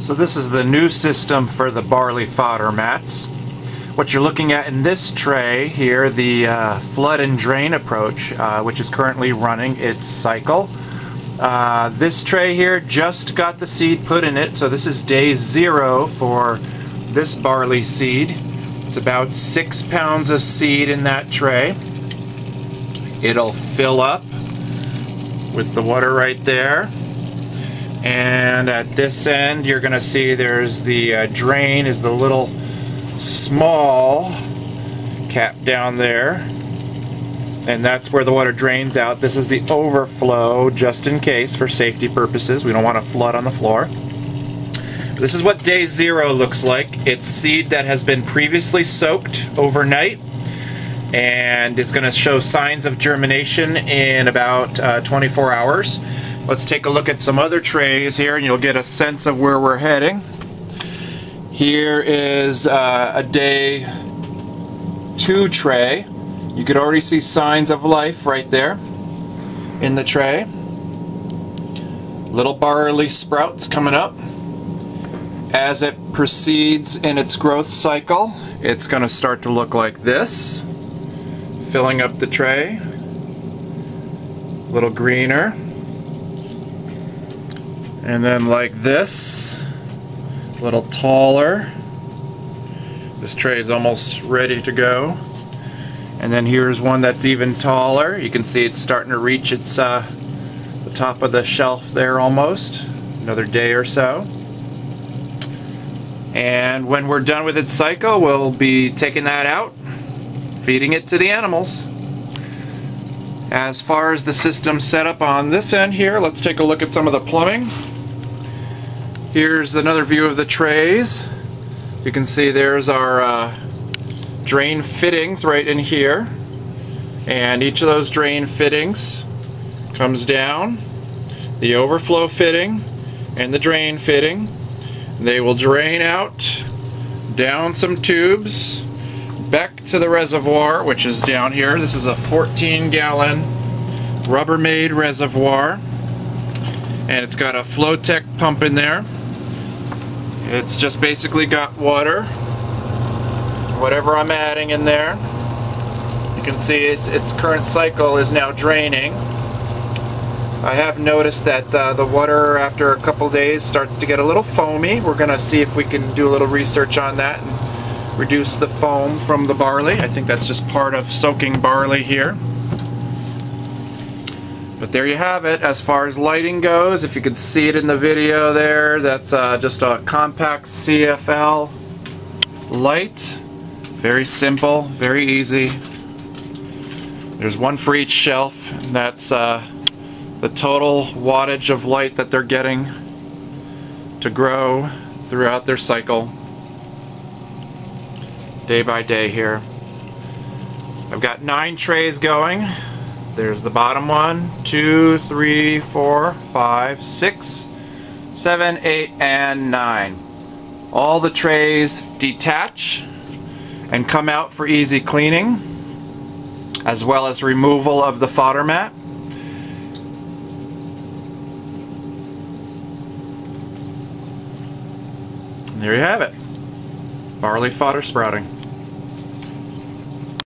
So this is the new system for the barley fodder mats. What you're looking at in this tray here, the uh, flood and drain approach, uh, which is currently running its cycle. Uh, this tray here just got the seed put in it, so this is day zero for this barley seed. It's about six pounds of seed in that tray. It'll fill up with the water right there and at this end you're gonna see there's the uh, drain is the little small cap down there. And that's where the water drains out. This is the overflow just in case for safety purposes. We don't want to flood on the floor. This is what day zero looks like. It's seed that has been previously soaked overnight and it's going to show signs of germination in about uh, 24 hours Let's take a look at some other trays here and you'll get a sense of where we're heading. Here is uh, a day two tray. You could already see signs of life right there in the tray. Little barley sprouts coming up. As it proceeds in its growth cycle, it's going to start to look like this. Filling up the tray. A little greener and then like this a little taller. This tray is almost ready to go. And then here's one that's even taller. You can see it's starting to reach its uh, the top of the shelf there almost. Another day or so. And when we're done with its cycle we'll be taking that out feeding it to the animals. As far as the system set up on this end here let's take a look at some of the plumbing Here's another view of the trays. You can see there's our uh, drain fittings right in here. And each of those drain fittings comes down. The overflow fitting and the drain fitting. They will drain out down some tubes back to the reservoir which is down here. This is a 14 gallon Rubbermaid reservoir and it's got a Flowtech pump in there. It's just basically got water, whatever I'm adding in there. You can see its, its current cycle is now draining. I have noticed that uh, the water after a couple days starts to get a little foamy. We're going to see if we can do a little research on that and reduce the foam from the barley. I think that's just part of soaking barley here. But there you have it. As far as lighting goes, if you can see it in the video there, that's uh, just a compact CFL light. Very simple, very easy. There's one for each shelf. And that's uh, the total wattage of light that they're getting to grow throughout their cycle day by day here. I've got nine trays going. There's the bottom one, two, three, four, five, six, seven, eight, and nine. All the trays detach and come out for easy cleaning, as well as removal of the fodder mat. And there you have it. Barley fodder sprouting.